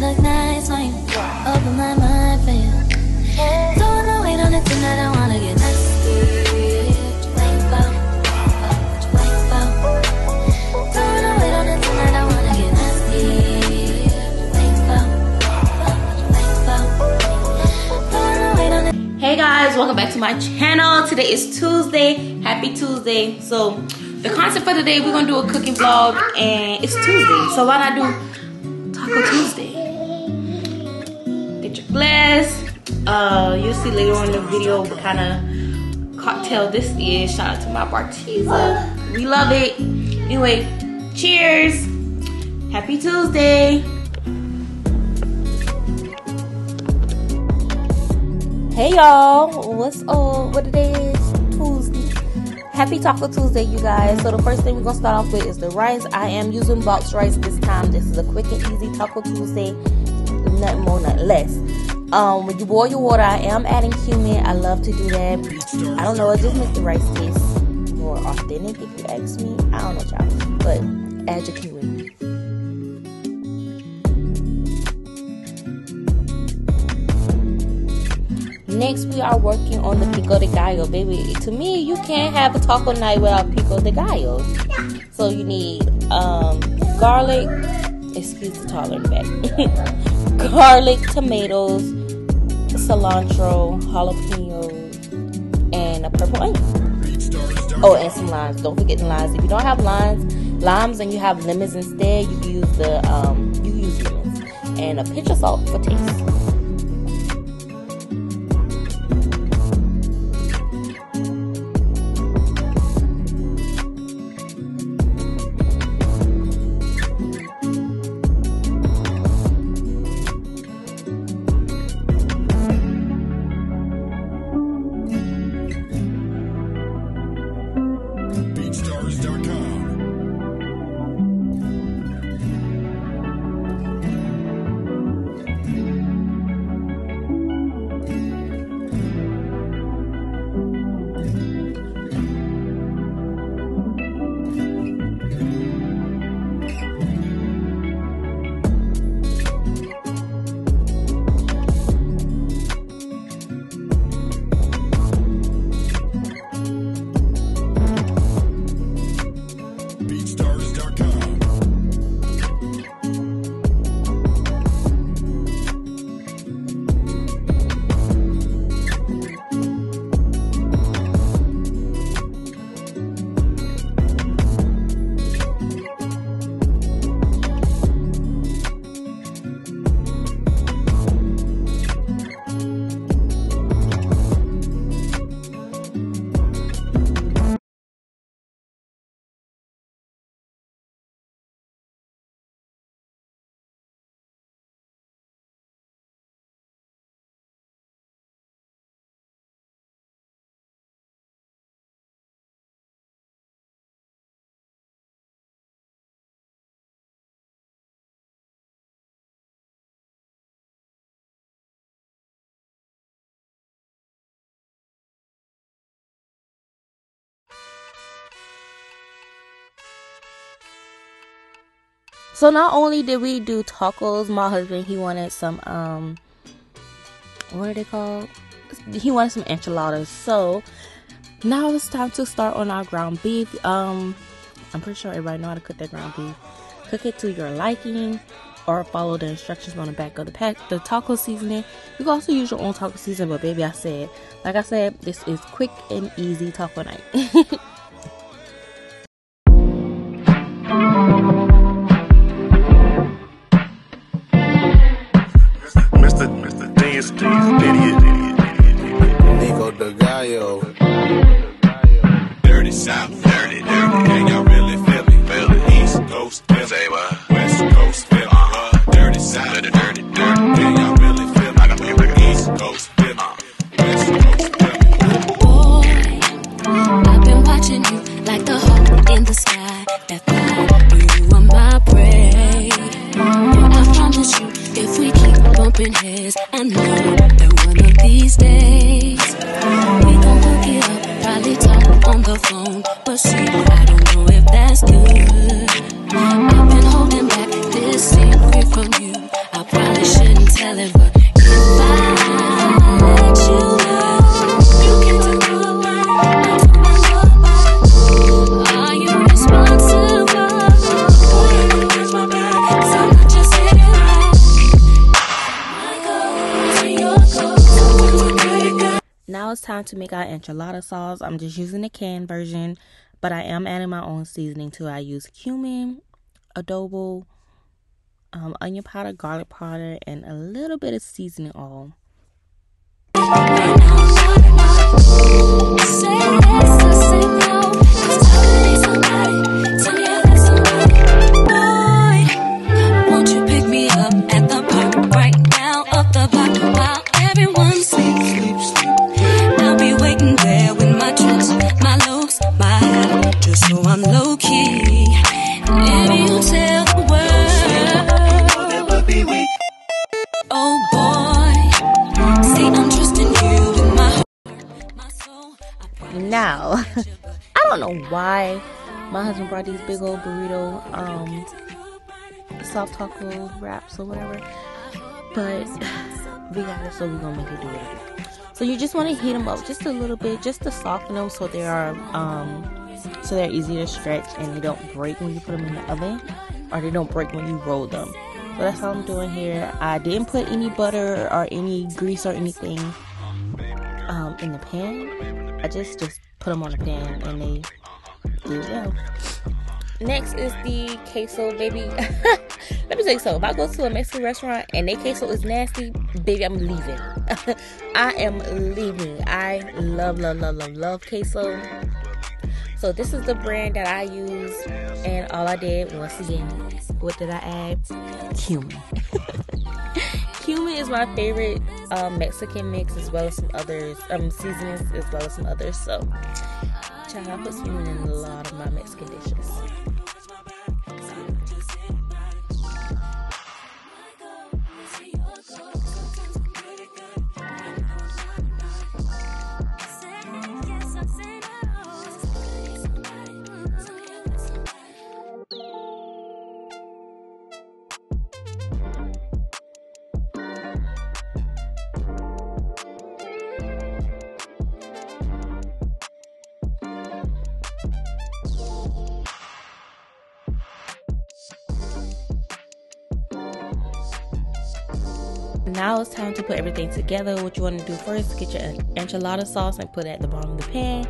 look nice when you open my mind for you. Don't wanna wait on it tonight, I wanna get nasty. Hey guys, welcome back to my channel. Today is Tuesday. Happy Tuesday. So the concept for today, we're gonna do a cooking vlog and it's Tuesday. So why not do Taco Tuesday? Glass. Uh, you'll see later on in the video what kind of cocktail this is. Shout out to my Bartesian. We love it. Anyway, cheers. Happy Tuesday. Hey y'all, what's up? What it is? Tuesday. Happy Taco Tuesday, you guys. So the first thing we're gonna start off with is the rice. I am using box rice this time. This is a quick and easy Taco Tuesday. Nothing more, nothing less. Um, when you boil your water, I am adding cumin. I love to do that. I don't know, it just makes the rice taste more authentic if you ask me. I don't know, y'all. But add your cumin. Next, we are working on the pico de gallo, baby. To me, you can't have a taco night without pico de gallo. So you need um, garlic. Excuse the taller back. garlic, tomatoes, cilantro, jalapenos, and a purple onion. Oh, and some limes. Don't forget the limes. If you don't have limes, limes, and you have lemons instead, you use the um, you use lemons and a pinch of salt for taste. So not only did we do tacos, my husband he wanted some um what are they called? He wanted some enchiladas. So now it's time to start on our ground beef. Um I'm pretty sure everybody know how to cook that ground beef. Cook it to your liking or follow the instructions on the back of the pack. The taco seasoning. You can also use your own taco seasoning, but baby I said, like I said, this is quick and easy taco night. the phone, but see, time to make our enchilada sauce. I'm just using the canned version, but I am adding my own seasoning too. I use cumin, adobo, um, onion powder, garlic powder, and a little bit of seasoning oil. Key. You tell the world, oh boy, see I'm trusting you with my heart, my soul. Now, I don't know why my husband brought these big old burrito, um, soft taco wraps or whatever, but we got it, so we're gonna make it do it. So you just want to heat them up just a little bit, just to soften them, so they are, um, so they're easy to stretch and they don't break when you put them in the oven, or they don't break when you roll them. So that's all I'm doing here. I didn't put any butter or any grease or anything um, in the pan. I just just put them on the pan and they do well. Next is the queso, baby. Let me tell you something. If I go to a Mexican restaurant and their queso is nasty, baby, I'm leaving. I am leaving. I love, love, love, love, love queso. So this is the brand that I use, and all I did once again, what did I add? Cumin. Cumin is my favorite um, Mexican mix, as well as some others, um, seasonings, as well as some others. So, child, I put cumin in a lot of my Mexican dishes. Now it's time to put everything together. What you want to do first, get your enchilada sauce and put it at the bottom of the pan.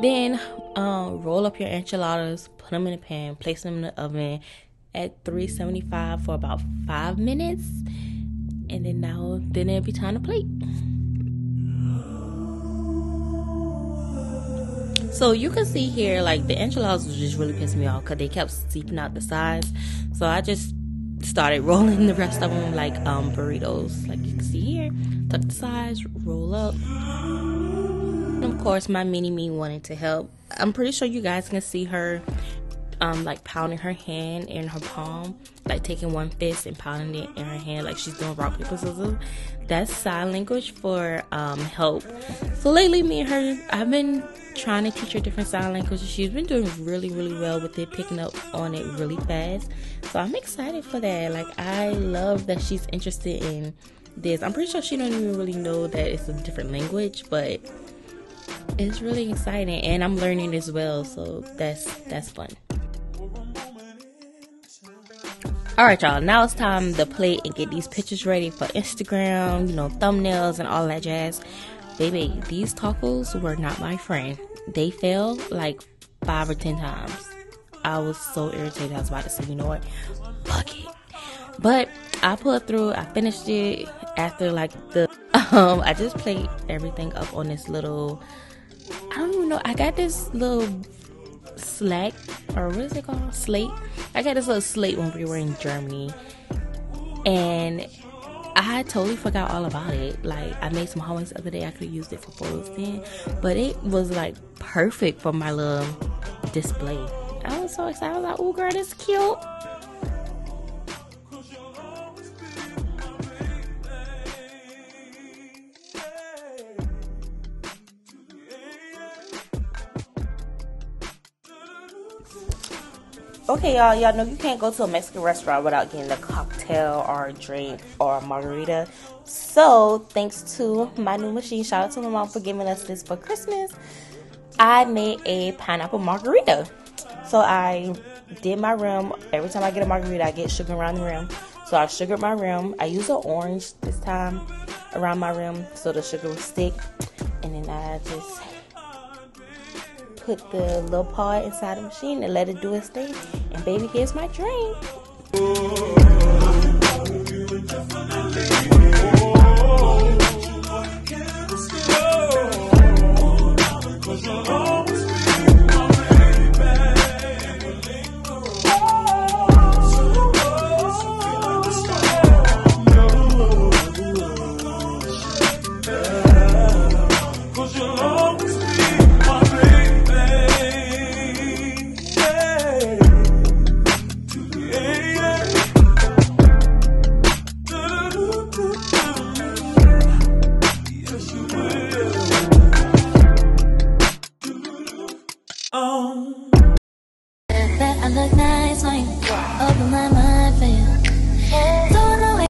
Then um, roll up your enchiladas, put them in the pan, place them in the oven at 375 for about five minutes. And then now, then it'll be time to plate. So you can see here, like the enchiladas was just really pissing me off because they kept seeping out the sides. So I just started rolling the rest of them like um, burritos, like you can see here. Tuck the sides, roll up. And of course, my mini me wanted to help. I'm pretty sure you guys can see her um, like pounding her hand in her palm, like taking one fist and pounding it in her hand, like she's doing rock paper scissors. That's sign language for um, help. So lately, me and her, I've been trying to teach her different sign languages. She's been doing really, really well with it, picking up on it really fast. So I'm excited for that. Like I love that she's interested in this. I'm pretty sure she don't even really know that it's a different language, but it's really exciting and I'm learning as well. So that's that's fun. All right, y'all. Now it's time to play and get these pictures ready for Instagram, you know, thumbnails and all that jazz. Baby, these tacos were not my friend. They fell like five or ten times. I was so irritated. I was about to say, you know what? Fuck it. But I pulled through. I finished it after like the. Um, I just played everything up on this little. I don't even know. I got this little slack or what is it called? Slate. I got this little slate when we were in Germany, and I totally forgot all about it. Like I made some homework the other day. I could have used it for photos then, but it was like perfect for my little display. I was so excited. I was like, "Oh, girl, this cute." Okay, y'all, y'all know you can't go to a Mexican restaurant without getting a cocktail or a drink or a margarita. So, thanks to my new machine, shout out to my mom for giving us this for Christmas. I made a pineapple margarita. So I did my rim. Every time I get a margarita, I get sugar around the rim. So I sugared my rim. I used an orange this time around my rim so the sugar will stick. And and then I just put the little part inside the machine and let it do its thing. And baby, here's my drink.